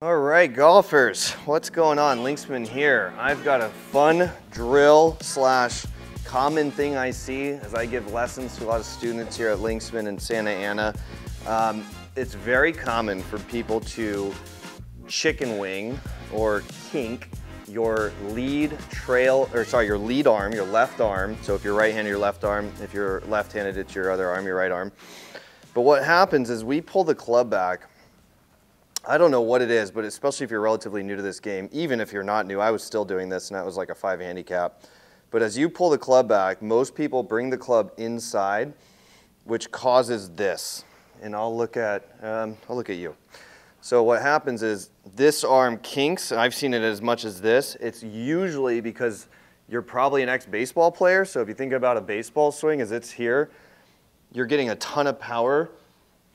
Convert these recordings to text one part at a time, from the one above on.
All right, golfers, what's going on? Linksman here. I've got a fun drill slash common thing I see as I give lessons to a lot of students here at Linksman in Santa Ana. Um, it's very common for people to chicken wing or kink your lead trail, or sorry, your lead arm, your left arm. So if you're right-handed, your left arm. If you're left-handed, it's your other arm, your right arm. But what happens is we pull the club back I don't know what it is, but especially if you're relatively new to this game, even if you're not new, I was still doing this and that was like a five handicap. But as you pull the club back, most people bring the club inside, which causes this. And I'll look at, um, I'll look at you. So what happens is this arm kinks, I've seen it as much as this. It's usually because you're probably an ex-baseball player. So if you think about a baseball swing as it's here, you're getting a ton of power,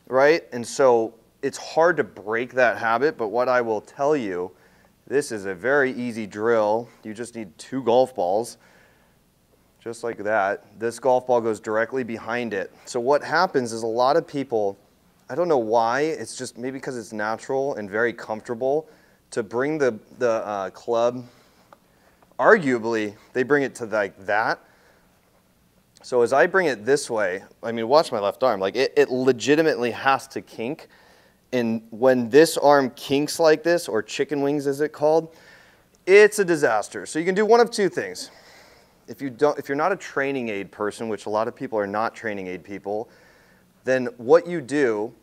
right? And so it's hard to break that habit, but what I will tell you, this is a very easy drill. You just need two golf balls, just like that. This golf ball goes directly behind it. So what happens is a lot of people, I don't know why, it's just maybe because it's natural and very comfortable to bring the, the uh, club, arguably, they bring it to like that. So as I bring it this way, I mean, watch my left arm, like it, it legitimately has to kink and when this arm kinks like this, or chicken wings as it called, it's a disaster. So you can do one of two things. If, you don't, if you're not a training aid person, which a lot of people are not training aid people, then what you do,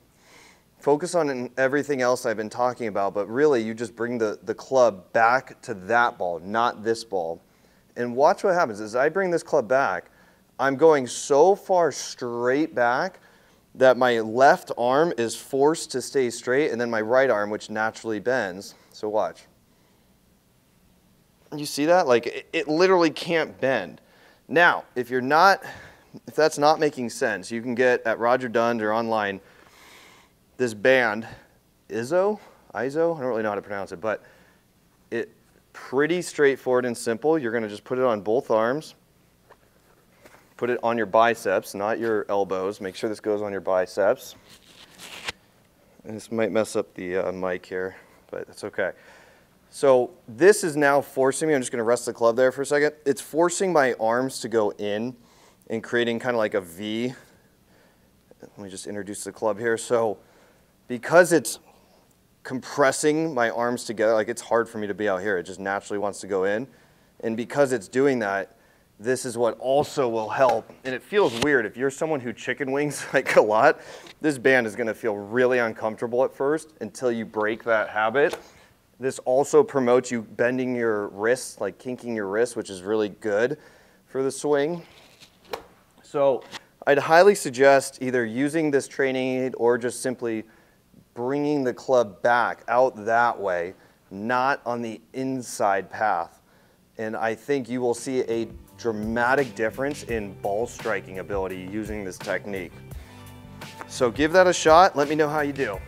focus on everything else I've been talking about, but really you just bring the, the club back to that ball, not this ball. And watch what happens. As I bring this club back, I'm going so far straight back that my left arm is forced to stay straight and then my right arm, which naturally bends. So watch. You see that? Like it, it literally can't bend. Now, if you're not, if that's not making sense, you can get at Roger Dunn or online this band, Izzo, Izo, I don't really know how to pronounce it, but it pretty straightforward and simple. You're going to just put it on both arms Put it on your biceps, not your elbows. Make sure this goes on your biceps. And this might mess up the uh, mic here, but it's okay. So this is now forcing me, I'm just gonna rest the club there for a second. It's forcing my arms to go in and creating kind of like a V. Let me just introduce the club here. So because it's compressing my arms together, like it's hard for me to be out here. It just naturally wants to go in. And because it's doing that, this is what also will help. And it feels weird. If you're someone who chicken wings like a lot, this band is gonna feel really uncomfortable at first until you break that habit. This also promotes you bending your wrists, like kinking your wrists, which is really good for the swing. So I'd highly suggest either using this training aid or just simply bringing the club back out that way, not on the inside path. And I think you will see a dramatic difference in ball striking ability using this technique. So give that a shot. Let me know how you do.